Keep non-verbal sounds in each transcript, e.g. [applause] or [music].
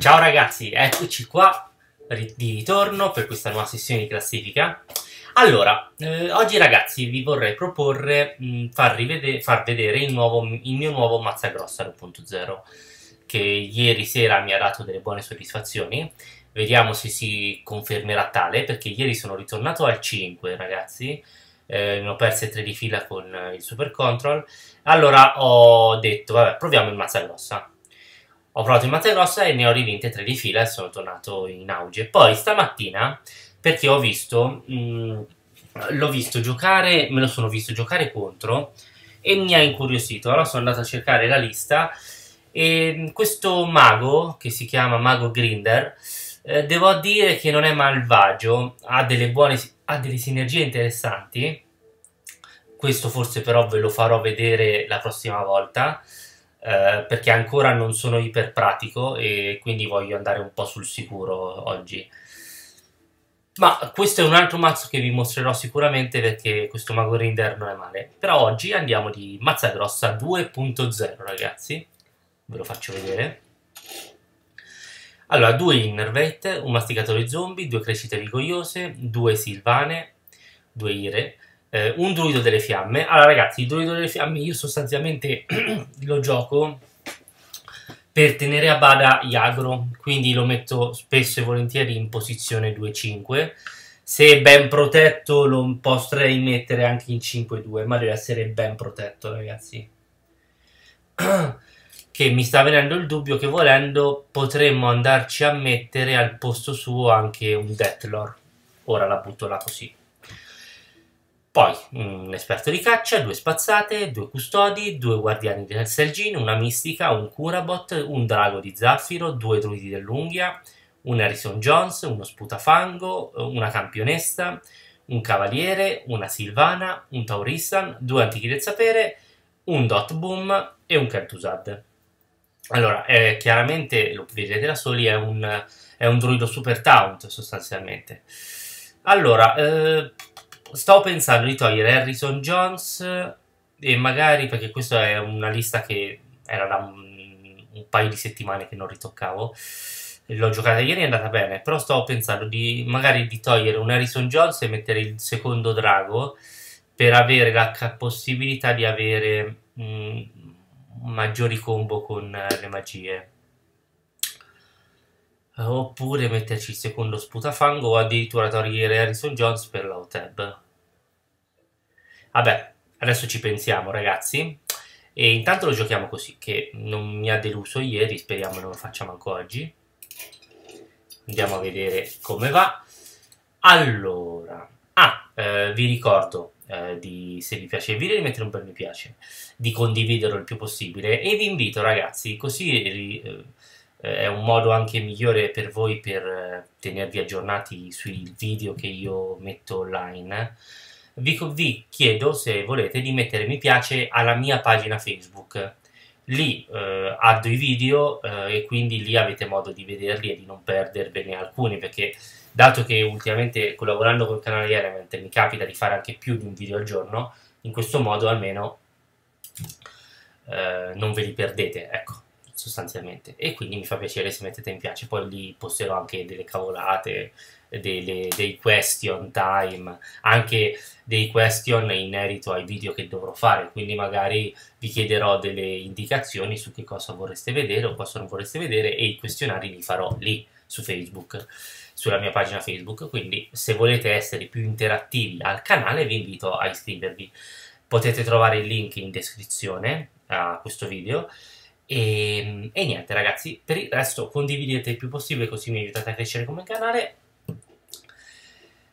Ciao ragazzi, eccoci qua di ritorno per questa nuova sessione di classifica. Allora, eh, oggi ragazzi vi vorrei proporre mh, far, rivede- far vedere il, nuovo, il, mio nuovo Mazzagrossa 2.0 che ieri sera mi ha dato delle buone soddisfazioni. Vediamo se si confermerà tale perché ieri sono ritornato al 5 ragazzi, eh, ne ho perse tre di fila con eh, il Super Control. Allora ho detto, vabbè, proviamo il Mazzagrossa ho provato in mazza grossa e ne ho rivinte tre di fila e sono tornato in auge. Poi stamattina, perché ho visto, mh, mm, l'ho visto giocare, me lo sono visto giocare contro e mi ha incuriosito. Allora sono andato a cercare la lista e mm, questo mago, che si chiama Mago Grinder, eh, devo dire che non è malvagio, ha delle buone, ha delle sinergie interessanti. Questo forse però ve lo farò vedere la prossima volta. Eh, perché ancora non sono iper pratico e quindi voglio andare un po' sul sicuro oggi. Ma questo è un altro mazzo che vi mostrerò sicuramente perché questo Mago Rinder non è male. Però oggi andiamo di mazza grossa 2.0 ragazzi, ve lo faccio vedere. Allora, due Innervate, un masticatore zombie, due crescite rigogliose, due Silvane, due Ire, eh, un druido delle fiamme. Allora ragazzi, il druido delle fiamme io sostanzialmente [clears throat] lo gioco per tenere a bada Iagro, quindi lo metto spesso e volentieri in posizione 2-5. Se ben protetto lo potrei mettere anche in 5-2, ma deve essere ben protetto ragazzi. [clears throat] che mi sta venendo il dubbio che volendo potremmo andarci a mettere al posto suo anche un Deathlore. Ora la butto là così. Poi un esperto di caccia, due spazzate, due custodi, due guardiani del Selgin, una mistica, un curabot, un drago di zaffiro, due druidi dell'unghia, un Harrison Jones, uno sputafango, una campionessa, un cavaliere, una silvana, un taurissan, due antichi del sapere, un dot boom e un Kel'Thuzad. Allora, eh, chiaramente, lo vedete da soli, è un, è un druido super taunt sostanzialmente. Allora, eh, Stavo pensando di togliere Harrison Jones e magari perché questa è una lista che era da un, paio di settimane che non ritoccavo. L'ho giocata ieri è andata bene, però stavo pensando di magari di togliere un Harrison Jones e mettere il secondo drago per avere la possibilità di avere mh, mm, maggiori combo con le magie. Oppure metterci il secondo sputafango o addirittura togliere Harrison Jones per l'Autab. Vabbè, adesso ci pensiamo ragazzi. E intanto lo giochiamo così, che non mi ha deluso ieri, speriamo non lo facciamo anche oggi. Andiamo a vedere come va. Allora, ah, eh, vi ricordo eh, di, se vi piace il video di mettere un bel mi piace, di condividerlo il più possibile e vi invito ragazzi, così eh, è un modo anche migliore per voi per eh, tenervi aggiornati sui video che io metto online. Vi, vi, chiedo se volete di mettere mi piace alla mia pagina Facebook. Lì eh, addo i video eh, e quindi lì avete modo di vederli e di non perdervene alcuni perché dato che ultimamente collaborando col canale Element mi capita di fare anche più di un video al giorno, in questo modo almeno eh, non ve li perdete. Ecco sostanzialmente. E quindi mi fa piacere se mettete mi piace. Poi lì posterò anche delle cavolate delle, dei question time anche dei question in merito ai video che dovrò fare. Quindi magari vi chiederò delle indicazioni su che cosa vorreste vedere o cosa non vorreste vedere e i questionari li farò lì su facebook sulla mia pagina facebook. Quindi se volete essere più interattivi al canale vi invito a iscrivervi. Potete trovare il link in descrizione a questo video e, ehm, e, niente ragazzi, per il resto condividete il più possibile così mi aiutate a crescere come canale.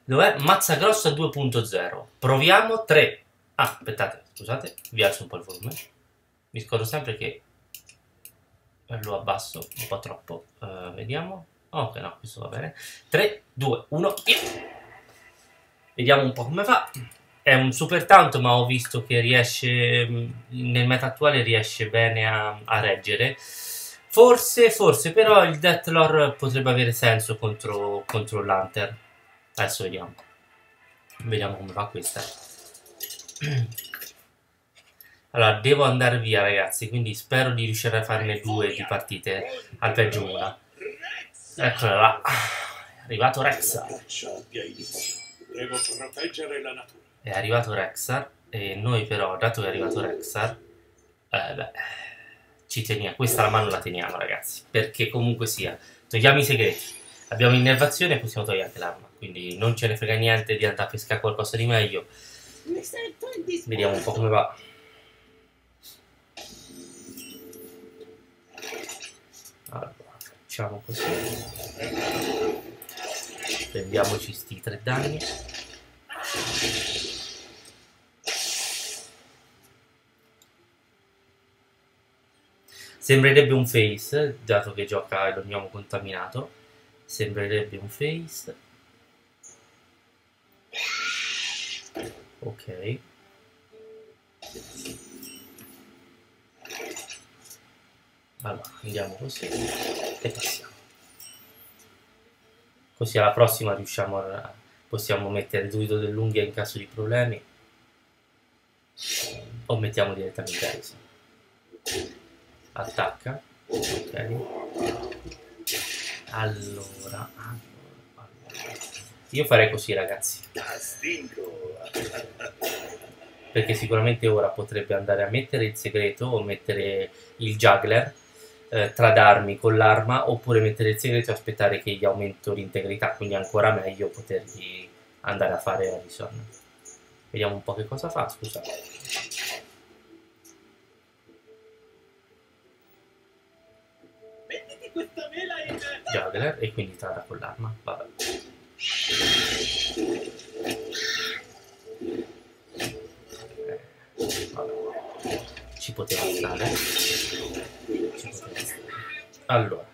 Dov'è? Mazza Grossa 2.0. Proviamo 3. Ah, aspettate, scusate, vi alzo un po' il volume. Mi scordo sempre che lo abbasso un po' troppo. Uh, vediamo. Ok, no, questo va bene. 3, 2, 1, via. Vediamo un po' come fa è un super tanto, ma ho visto che riesce, mm, nel meta attuale riesce bene a, a reggere. Forse, forse, però il Deathlore potrebbe avere senso contro, contro l'Hunter. Adesso vediamo. Vediamo come va questa. [clears throat] Allora, devo andare via, ragazzi, quindi spero di riuscire a farne due di partite, al peggio una. Eccola là. È arrivato inizio. Devo proteggere la natura. È arrivato Rexar. E noi però, dato che è arrivato Rexar, eh, beh, ci teniamo. Questa la mano la teniamo, ragazzi. Perché comunque sia, togliamo i segreti. Abbiamo innervazione e possiamo togliere anche l'arma. Quindi non ce ne frega niente di andare a pescare qualcosa di meglio. Vediamo un po' come va. Allora, facciamo così. Prendiamoci sti tre danni. Sembrerebbe un face, dato che gioca l'ognomo contaminato. Sembrerebbe un face. Ok. Allora, andiamo così e passiamo. Così alla prossima riusciamo a... possiamo mettere Druido dell'unghia in caso di problemi. O mettiamo direttamente Aisa. Attacca. Ok. Allora. Io farei così ragazzi. Perché sicuramente ora potrebbe andare a mettere il segreto o mettere il juggler, eh, tradarmi con l'arma, oppure mettere il segreto e aspettare che gli aumento l'integrità, quindi ancora meglio potergli andare a fare Harrison. Vediamo un po' che cosa fa, scusate. Juggler e quindi trada con l'arma, vabbè. Eh, vabbè. Ci poteva stare. Ci poteva stare. Allora,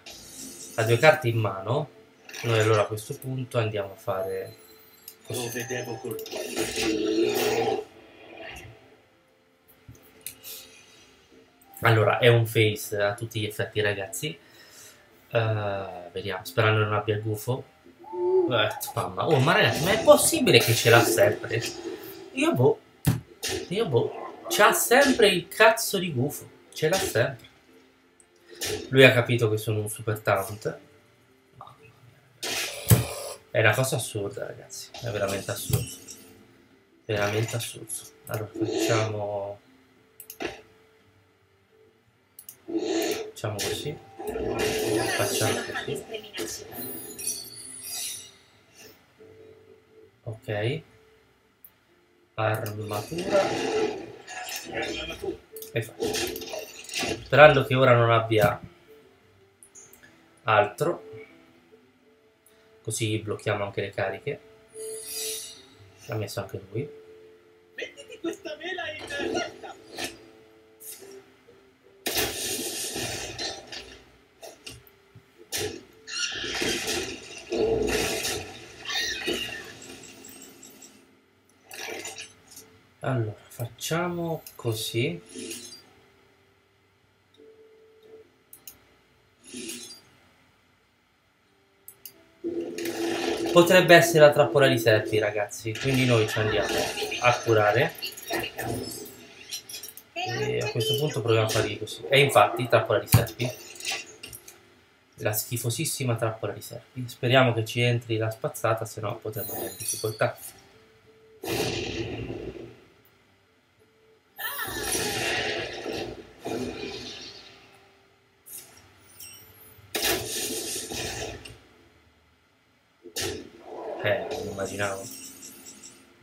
ha due carte in mano. Noi allora a questo punto andiamo a fare Lo vedevo col Allora, è un face a tutti gli effetti, ragazzi. Eh, vediamo, sperando non abbia il gufo. Eh, mamma, oh, ma ragazzi, ma è possibile che ce l'ha sempre? Io boh, io boh, c'ha sempre il cazzo di gufo, ce l'ha sempre. Lui ha capito che sono un super talent. È una cosa assurda, ragazzi, è veramente assurdo. Veramente assurdo. Allora, facciamo... Facciamo così. Facciamo così. Ok. Armatura. E faccio. Sperando che ora non abbia altro. Così blocchiamo anche le cariche. Ha messo anche lui. Mettiti questa mela in testa. Allora, facciamo così. Potrebbe essere la trappola di serpi, ragazzi. Quindi noi ci andiamo a curare. E a questo punto proviamo a fargli così. E infatti, trappola di serpi. La schifosissima trappola di serpi. Speriamo che ci entri la spazzata, se no potremmo avere difficoltà. Eh, me l'immaginavo.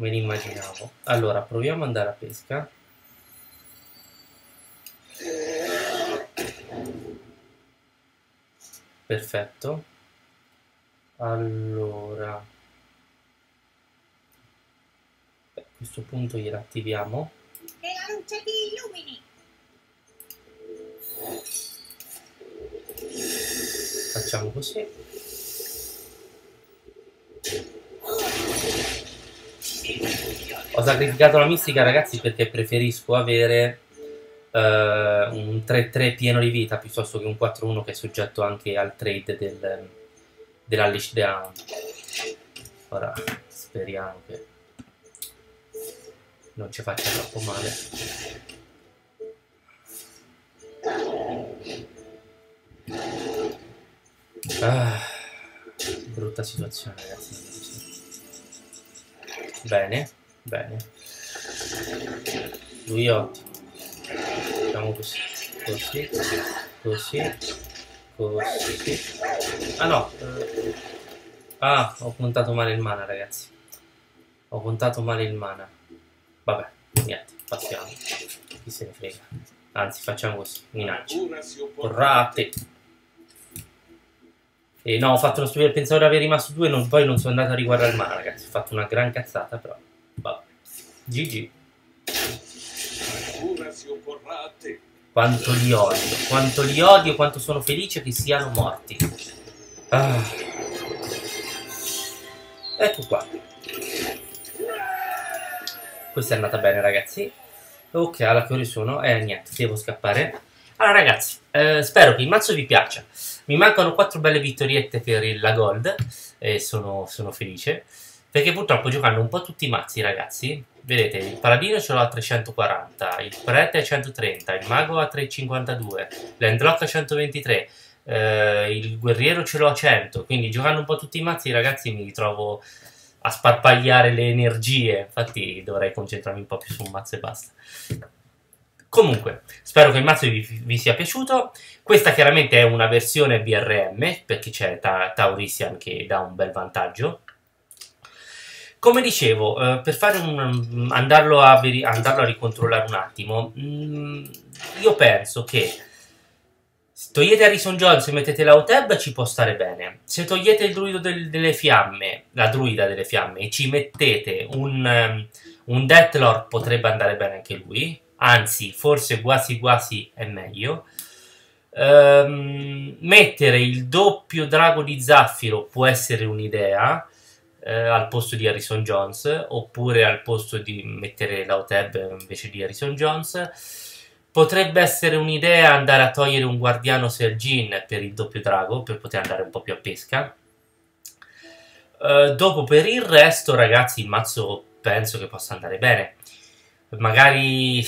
Me l'immaginavo. Allora, proviamo ad andare a pesca. Perfetto. Allora. A questo punto gliela attiviamo. Che la luce ti illumini. Facciamo così. Ho sacrificato la mistica, ragazzi, perché preferisco avere eh, un 3-3 pieno di vita piuttosto che un 4-1 che è soggetto anche al trade del, Down. Ora speriamo che non ci faccia troppo male. Ah, brutta situazione, ragazzi. Bene, bene. Lui è ottimo. Facciamo così, così, così, così. Ah no. eh. Ah, ho puntato male il mana, ragazzi. Ho puntato male il mana. Vabbè, niente, passiamo. Chi se ne frega. Anzi, facciamo così, minaccia. Porrate. E no, ho fatto lo stupido, pensavo di aver rimasto due, non, poi non sono andato a riguardare il mana, ragazzi. Ho fatto una gran cazzata, però. GG. Te. Quanto li odio, quanto li odio, quanto sono felice che siano morti. Ah. Ecco qua. Questa è andata bene, ragazzi. Ok, alla che ore sono? Eh, niente, devo scappare. Allora, ragazzi, eh, spero che il mazzo vi piaccia. Mi mancano quattro belle vittoriette per la Gold e sono, sono felice. Perché purtroppo giocando un po' tutti i mazzi, ragazzi. Vedete, il paladino ce l'ho a 340, il prete a 130, il mago a 352, l'endlock a 123, eh, il guerriero ce l'ho a 100. Quindi giocando un po' tutti i mazzi, ragazzi, mi ritrovo a sparpagliare le energie. Infatti dovrei concentrarmi un po' più su un mazzo e basta. Comunque, spero che il mazzo vi, vi sia piaciuto. Questa chiaramente è una versione BRM, perché c'è Ta- Taurisian che dà un bel vantaggio. Come dicevo, eh, per fare un, andarlo, a andarlo a ricontrollare un attimo, mm, io penso che se togliete Harrison Jones e mettete la Oteb ci può stare bene. Se togliete il druido del- delle fiamme, la druida delle fiamme, e ci mettete un, ehm, un Deathlord potrebbe andare bene anche lui. Anzi, forse quasi quasi è meglio. Ehm, mettere il doppio drago di Zaffiro può essere un'idea eh, al posto di Harrison Jones, oppure al posto di mettere l'Auteb invece di Harrison Jones. Potrebbe essere un'idea andare a togliere un guardiano Sergin per il doppio drago, per poter andare un po' più a pesca. Eh, dopo, per il resto, ragazzi, il mazzo penso che possa andare bene. Magari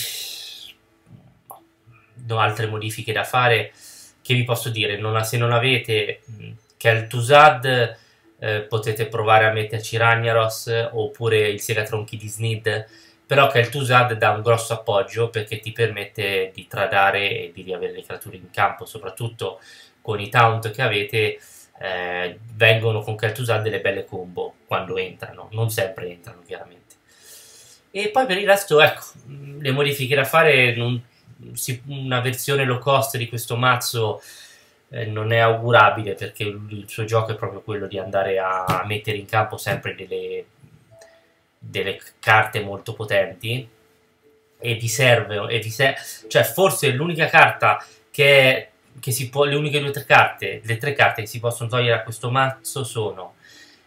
no, altre modifiche da fare. Che vi posso dire? Non- se non avete mh, Kel'Thuzad, eh, potete provare a metterci Ragnaros oppure il Segatronchi di Snid. Però Kel'Thuzad dà un grosso appoggio perché ti permette di tradare e di riavere le creature in campo, soprattutto con i taunt che avete. eh, vengono con Kel'Thuzad delle belle combo quando entrano, non sempre entrano chiaramente. E poi per il resto, ecco, le modifiche da fare, non- si- una versione low cost di questo mazzo eh, non è augurabile perché il, suo gioco è proprio quello di andare a mettere in campo sempre delle, delle carte molto potenti e vi serve, e vi ser- cioè forse l'unica carta che, che si può, le uniche due tre carte, le tre carte che si possono togliere a questo mazzo sono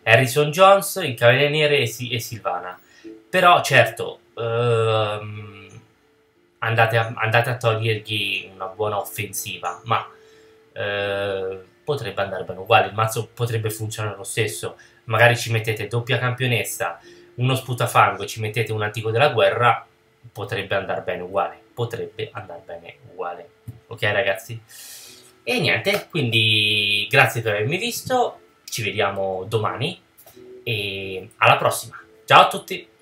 Harrison Jones, il Cavaliere Nere e, Si- e Silvana. Però certo, ehm, andate, a, andate a togliergli una buona offensiva, ma eh, potrebbe andare bene uguale, il mazzo potrebbe funzionare lo stesso. Magari ci mettete doppia campionessa, uno sputafango e ci mettete un antico della guerra, potrebbe andare bene uguale. Potrebbe andare bene uguale. Ok ragazzi? E niente, quindi grazie per avermi visto, ci vediamo domani e alla prossima. Ciao a tutti!